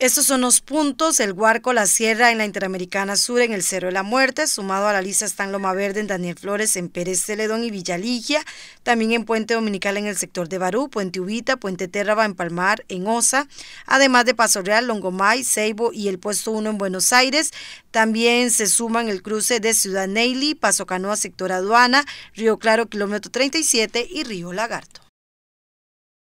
Estos son los puntos, el Huarco, la Sierra en la Interamericana Sur, en el Cerro de la Muerte, sumado a la lista están Loma Verde, en Daniel Flores, en Pérez Celedón y Villaligia, también en Puente Dominical en el sector de Barú, Puente Ubita, Puente Térraba en Palmar, en Osa, además de Paso Real, Longomay, Ceibo y el puesto 1 en Buenos Aires. También se suman el cruce de Ciudad Neily, Paso Canoa, sector Aduana, Río Claro, kilómetro 37 y Río Lagarto.